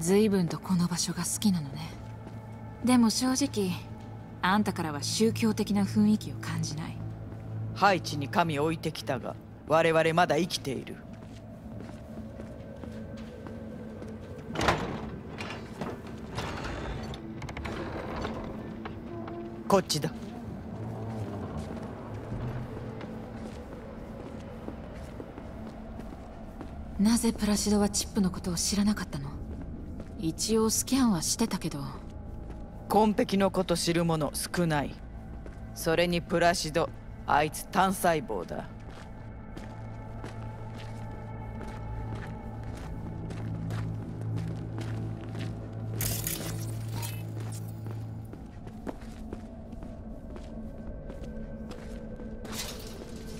随分とこの場所が好きなのね。でも正直あんたからは宗教的な雰囲気を感じない。ハイチに神を置いてきたが我々まだ生きている。こっちだ。なぜプラシドはチップのことを知らなかったの？一応スキャンはしてたけど。紺碧のこと知る者少ない。それにプラシドあいつ単細胞だ。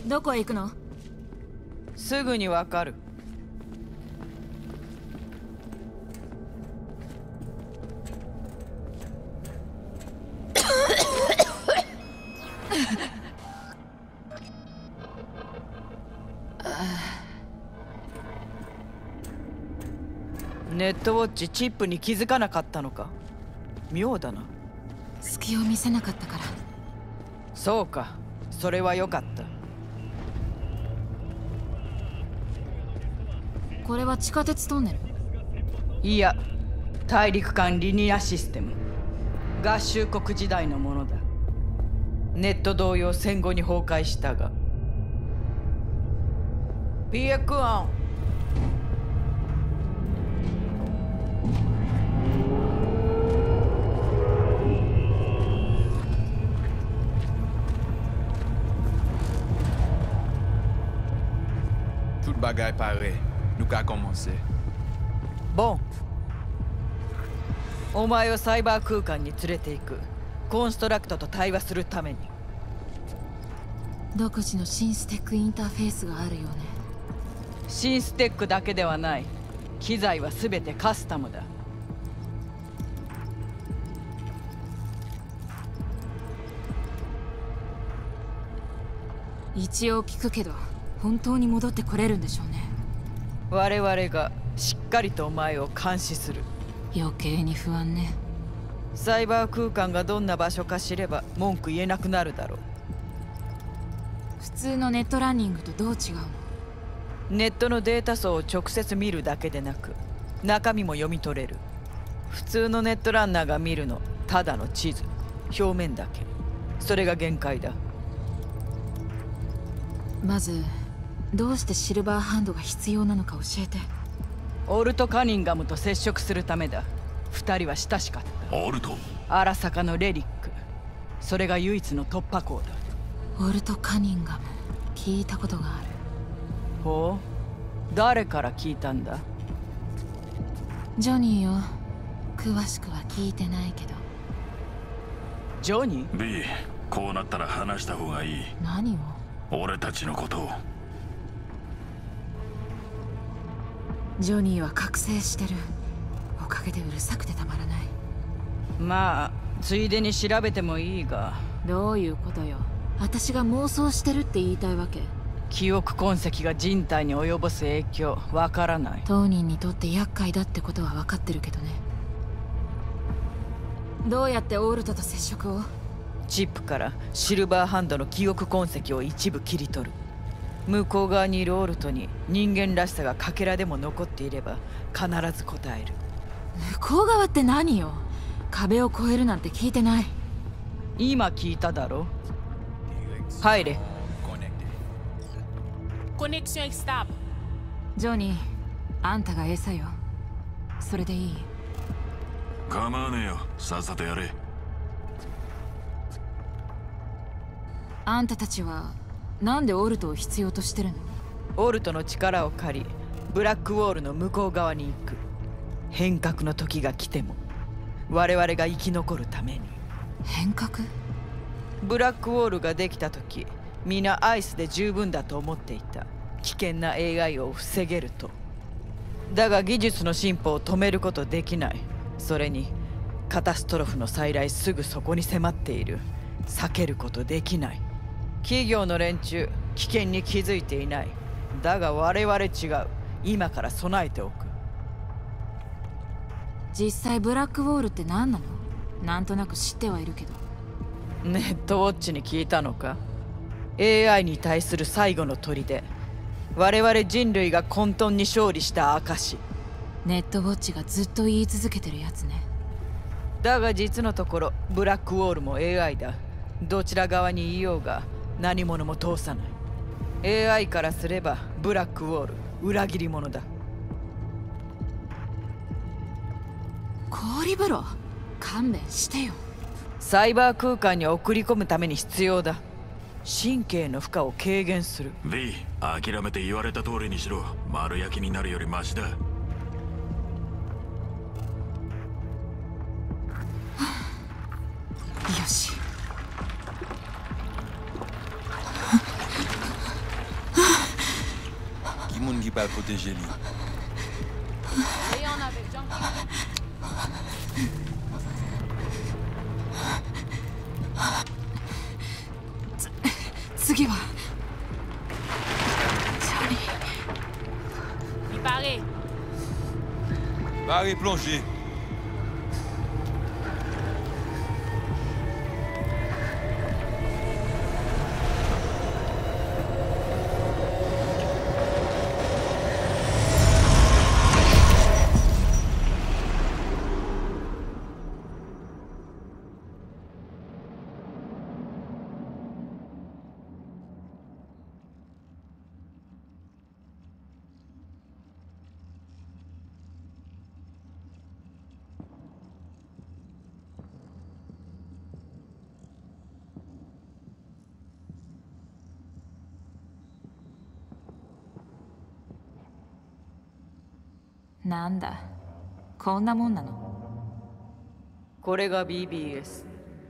どこへ行くの？すぐにわかるットウォッチチップに気づかなかったのか？妙だな。隙を見せなかったから。そうか。それはよかった。これは地下鉄トンネル。いや大陸間リニアシステム。合衆国時代のものだ。ネット同様戦後に崩壊したが。ピエクアン Tout bagay pare. Nou ka komanse. ボンお前をサイバー空間に連れて行く。コンストラクトと対話するために。独自の新ステックインターフェースがあるよね。新ステックだけではない機材は全てカスタムだ。一応聞くけど本当に戻ってこれるんでしょうね。我々がしっかりとお前を監視する。余計に不安ね。サイバー空間がどんな場所か知れば文句言えなくなるだろ普通のネットランニングとどう違うの？うネットのデータ層を直接見るだけでなく中身も読み取れる。普通のネットランナーが見るのただの地図。表面だけ。それが限界だ。まずどうしてシルバーハンドが必要なのか教えて。オルト・カニンガムと接触するためだ。二人は親しかった。オルト。荒坂のレリック。それが唯一の突破口だ。オルト・カニンガム。聞いたことがあるほう。誰から聞いたんだ？ジョニーよ詳しくは聞いてないけど。ジョニー？B こうなったら話した方がいい。何を？俺たちのことを。ジョニーは覚醒してる。おかげでうるさくてたまらない。まあついでに調べてもいいが。どういうことよ。私が妄想してるって言いたいわけ記憶痕跡が人体に及ぼす影響わからない。当人にとって厄介だってことは分かってるけどね。どうやってオールトと接触を？チップからシルバーハンドの記憶痕跡を一部切り取る。向こう側にいるオルトに人間らしさがかけらでも残っていれば必ず答える。向こう側って何よ？壁を越えるなんて聞いてない。今聞いただろ？入れ Conexão estável. ジョニーあんたが餌よ。それでいい？構わねえよ。さっさとやれ。あんたたちはなんでオルトを必要としてるの？オルトの力を借りブラックウォールの向こう側に行く。変革の時が来ても我々が生き残るために。変革？ブラックウォールができた時皆アイスで十分だと思っていた。危険な AI を防げると。だが技術の進歩を止めることできない。それにカタストロフの再来すぐそこに迫っている。避けることできない。企業の連中危険に気づいていない。だが我々違う。今から備えておく。実際ブラックウォールって何なの？なんとなく知ってはいるけど。ネットウォッチに聞いたのか？AI に対する最後の砦。我々人類が混沌に勝利した証ネットウォッチがずっと言い続けてるやつね。だが実のところブラックウォールも AI だ。どちら側にいようが何者も通さない。AI からすればブラックウォール裏切り者だ。氷風呂勘弁してよ。サイバー空間に送り込むために必要だ神経の負荷を軽減する。V 諦めて言われた通りにしろ。丸焼きになるよりマシだ。よし。Qui moun qui parle protéger lui? つ 次はチャリ Barré plongé. なんだ？こんなもんなの？これが BBS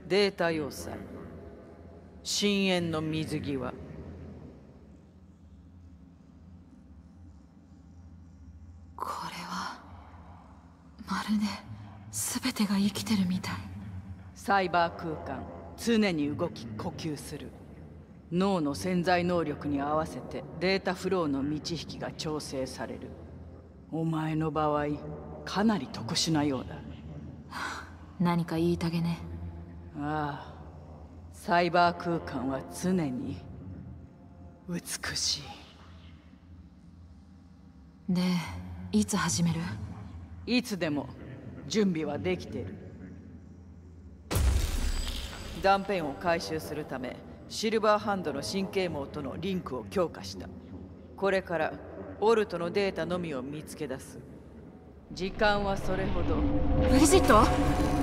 データ要塞。深淵の水際。これはまるで全てが生きてるみたい。サイバー空間。常に動き呼吸する。脳の潜在能力に合わせてデータフローの満ち引きが調整されるお前の場合かなり特殊なようだ。何か言いたげね。ああサイバー空間は常に美しい。でいつ始める？いつでも準備はできている。断片を回収するためシルバーハンドの神経網とのリンクを強化した。これからオルトのデータのみを見つけ出す。時間はそれほど。ブリジット？